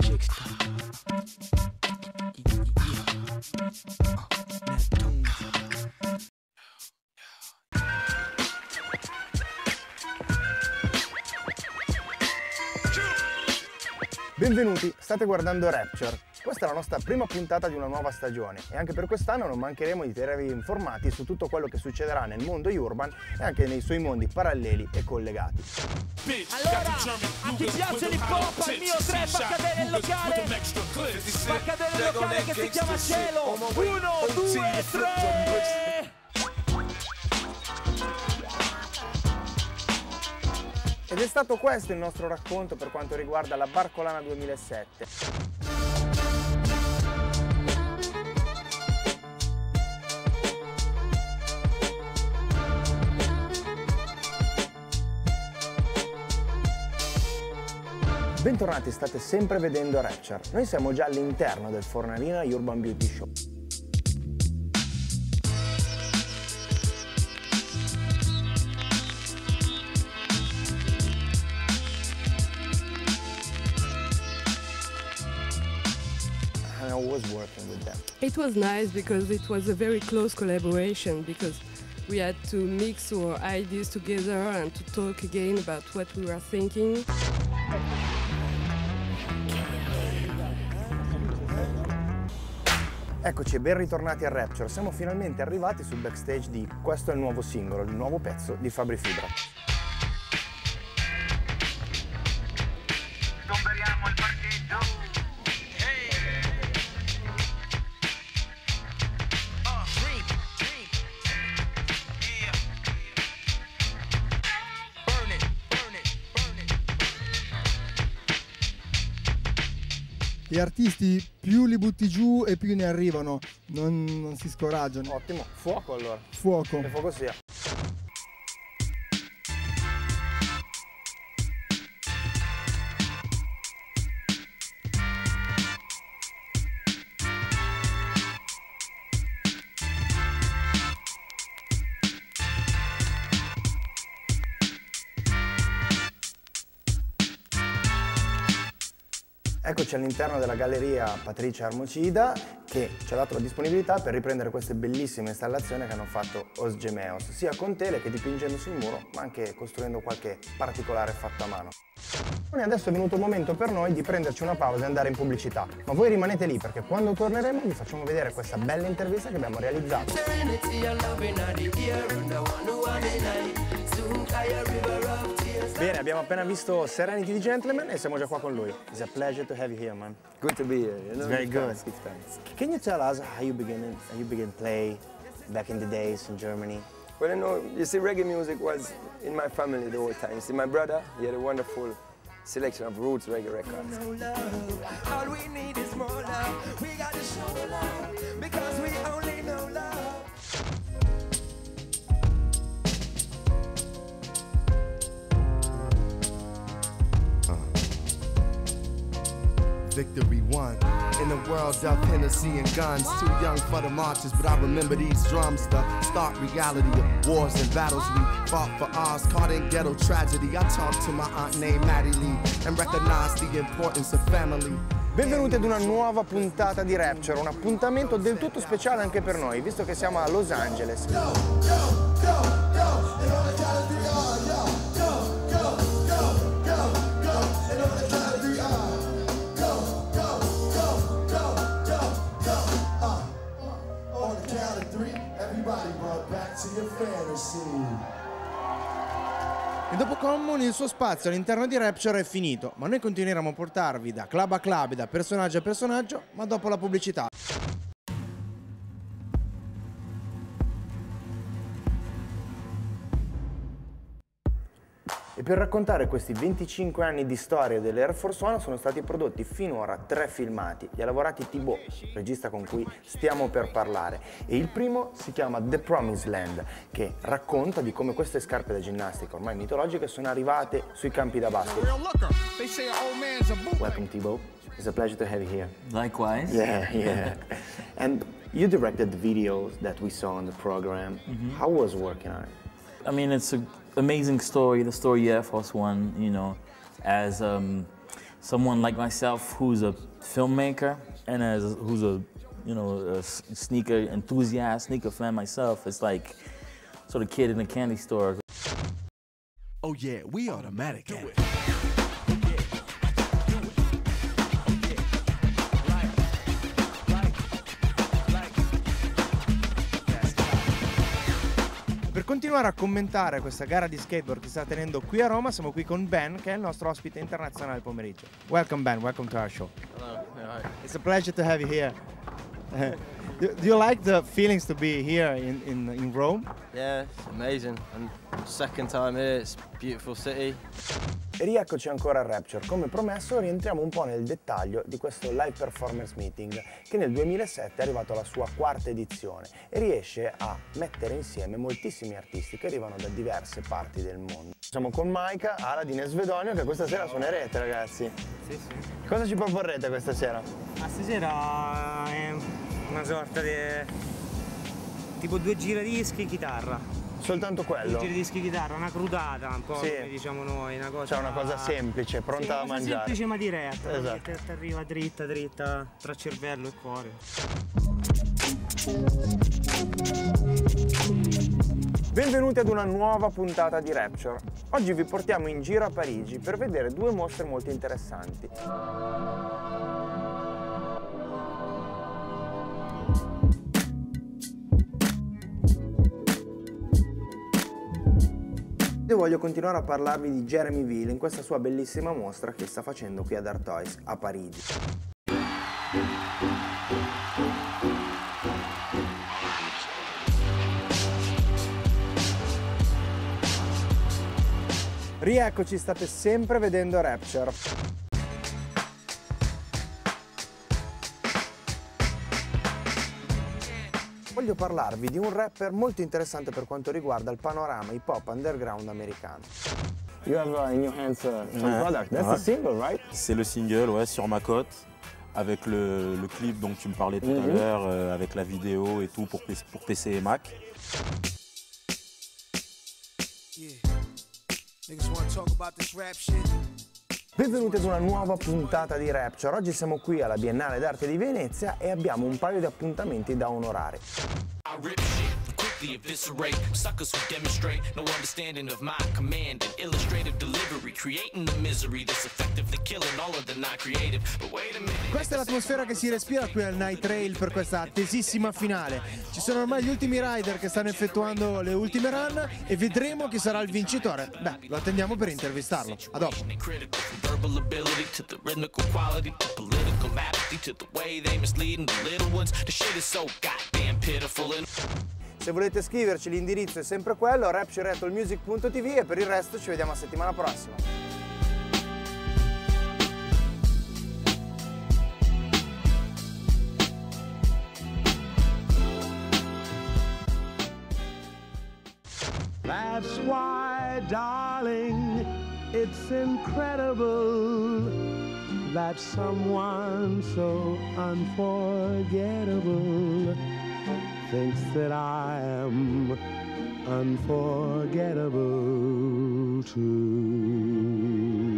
Neptune. Benvenuti, state guardando Rapture. Questa è la nostra prima puntata di una nuova stagione e anche per quest'anno non mancheremo di tenervi informati su tutto quello che succederà nel mondo urban e anche nei suoi mondi paralleli e collegati. Allora, a chi piace l'hip hop al mio trap fa cadere il locale Fa cadere il locale che si chiama Cielo Uno, due, tre Ed è stato questo il nostro racconto per quanto riguarda la Barcolana 2007. Bentornati, state sempre vedendo Rapture. Noi siamo già all'interno del Fornarina Urban Beauty Show. It was nice because it was a very close collaboration because we had to mix our ideas together and to talk again about what we were thinking. Eccoci e ben ritornati a Rapture. Siamo finalmente arrivati sul backstage di Questo è il nuovo singolo, il nuovo pezzo di Fabri Fibra. Gli artisti più li butti giù e più ne arrivano, non, non si scoraggiano. Ottimo, fuoco allora. Fuoco. Che fuoco sia. Eccoci all'interno della galleria Patricia Armocida che ci ha dato la disponibilità per riprendere queste bellissime installazioni che hanno fatto Osgemeos, sia con tele che dipingendo sul muro, ma anche costruendo qualche particolare fatto a mano. E adesso è venuto il momento per noi di prenderci una pausa e andare in pubblicità, ma voi rimanete lì perché quando torneremo vi facciamo vedere questa bella intervista che abbiamo realizzato. Serenity and loving are the ear And the one who want the night Soon cry a river of tears Bene, abbiamo appena visto Serenity di Gentleman e siamo già qua con lui. It's a pleasure to have you here, man. Good to be here. You know? It's very Big good. thanks, big thanks. Can you tell us how you began how you began play back in the days in Germany? Well, you know, you see, reggae music was in my family the whole time. See, my brother, he had a wonderful selection of roots reggae records. No love Victory won. In the world of Hennessy and guns, too young for the marches, but I remember these drums, the stark reality of wars and battles we fought for ours, caught in ghetto tragedy. I talked to my aunt named Maddie Lee and recognized the importance of family. Benvenuti ad una nuova puntata di Rapture, un appuntamento del tutto speciale anche per noi, visto che siamo a Los Angeles. E dopo Common il suo spazio all'interno di Rapture è finito, ma noi continueremo a portarvi da club a club da personaggio a personaggio, ma dopo la pubblicità. Per raccontare questi 25 anni di storia dell'Air Force One sono stati prodotti finora tre filmati. Li ha lavorati Thibaut, regista con cui stiamo per parlare. E il primo si chiama The Promised Land, che racconta di come queste scarpe da ginnastica ormai mitologiche sono arrivate sui campi da basket. Welcome Thibaut. It's a pleasure to have you here. Likewise. Yeah, yeah. and you directed the videos that we saw on the program. How was working on it? I mean, it's an amazing story, the story of Air Force One, you know, as um, someone like myself who's a filmmaker and as who's a you know a s- sneaker enthusiast, sneaker fan myself, it's like sort of kid in a candy store. Oh yeah, we automatic. Do it. Continuare a commentare questa gara di skateboard che sta tenendo qui a Roma, siamo qui con Ben, che è il nostro ospite internazionale del pomeriggio. Welcome Ben, welcome to our show. Hello. Hi. It's a pleasure to have you here. do, do you like the feelings to be here in, in, in Rome? Yeah, it's amazing. And second time here, it's beautiful city. E rieccoci ancora a Rapture. Come promesso rientriamo un po' nel dettaglio di questo Live Performance Meeting che nel 2007 è arrivato alla sua quarta edizione e riesce a mettere insieme moltissimi artisti che arrivano da diverse parti del mondo. Siamo con Maika, Aladin e Svedonio che questa sera suonerete ragazzi. Sì, sì. Cosa ci proporrete questa sera? Ma stasera è una sorta di... tipo due giradischi chitarra. Soltanto quello? Due giradischi chitarra, una crudata, un po' Sì. come diciamo noi, una cosa... Cioè una cosa semplice, pronta Sì, da una cosa mangiare. semplice ma diretta, Esatto. ti arriva dritta, dritta, tra cervello e cuore. Benvenuti ad una nuova puntata di Rapture. Oggi vi portiamo in giro a Parigi per vedere due mostre molto interessanti. Io voglio continuare a parlarvi di Jeremy Ville in questa sua bellissima mostra che sta facendo qui ad Art Toys a Parigi. Rieccoci, state sempre vedendo Rapture. Voglio parlarvi di un rapper molto interessante per quanto riguarda il panorama hip hop underground americano. You have uh, in your hands uh, product. That's single, right? C'est le single, ouais, sur ma côte, avec le, le clip dont tu me parlais tout à Mhm. l'heure, euh, avec la vidéo et tout pour, PC pour PC et Mac. Niggas Benvenuti ad una nuova puntata di Rapture. Oggi siamo qui alla Biennale d'Arte di Venezia e abbiamo un paio di appuntamenti da onorare. Quickly eviscerate suckers who demonstrate no understanding of my command and illustrative delivery, creating the misery that's effectively killing all of the not creative. But wait a minute. Questa è l'atmosfera che si respira qui al Night Trail per questa attesissima finale. Ci sono ormai gli ultimi rider che stanno effettuando le ultime run e vedremo chi sarà il vincitore. Beh, lo attendiamo per intervistarlo. A dopo. To the way they misleading the little ones. The shit is so goddamn pitiful and Se volete scriverci l'indirizzo è sempre quello, raptureattlemusic.tv e per il resto ci vediamo la settimana prossima. That's why, darling, it's incredible that someone so unforgettable thinks that I am unforgettable too.